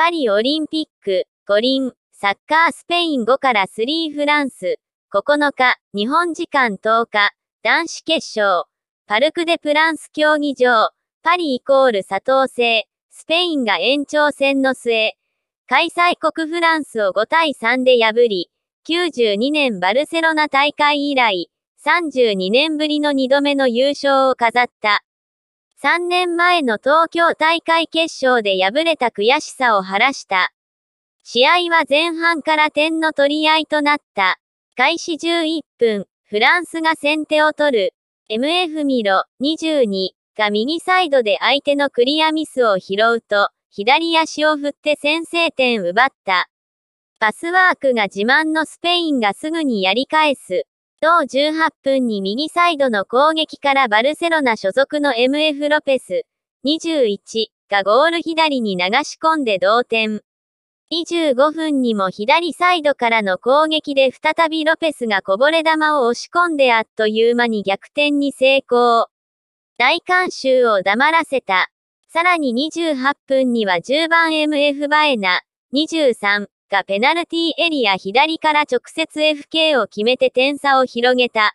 パリオリンピック、五輪、サッカースペイン5から3フランス、9日、日本時間10日、男子決勝、パルクデプランス競技場、パリイコール佐藤製、スペインが延長戦の末、開催国フランスを5対3で破り、92年バルセロナ大会以来、32年ぶりの2度目の優勝を飾った。3年前の東京大会決勝で敗れた悔しさを晴らした。試合は前半から点の取り合いとなった。開始11分、フランスが先手を取る。MF ミロ、22が右サイドで相手のクリアミスを拾うと、左足を振って先制点奪った。パスワークが自慢のスペインがすぐにやり返す。同18分に右サイドの攻撃からバルセロナ所属の MF ロペス、21がゴール左に流し込んで同点。25分にも左サイドからの攻撃で再びロペスがこぼれ球を押し込んであっという間に逆転に成功。大観衆を黙らせた。さらに28分には10番 MF バエナ、23がペナルティエリア左から直接 FK を決めて点差を広げた。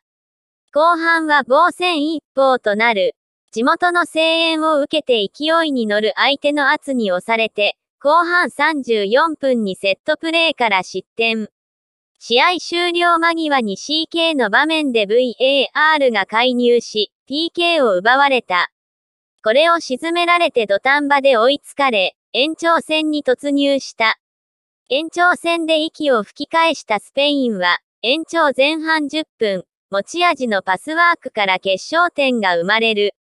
後半は防戦一方となる。地元の声援を受けて勢いに乗る相手の圧に押されて、後半34分にセットプレーから失点。試合終了間際に CK の場面で VAR が介入し、PK を奪われた。これを沈められて土壇場で追いつかれ、延長戦に突入した。延長戦で息を吹き返したスペインは、延長前半10分、持ち味のパスワークから決勝点が生まれる。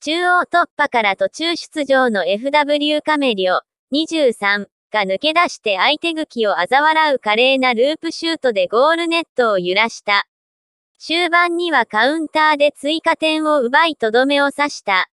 中央突破から途中出場の FW カメリオ、23が抜け出して相手茎を嘲笑う華麗なループシュートでゴールネットを揺らした。終盤にはカウンターで追加点を奪いとどめを刺した。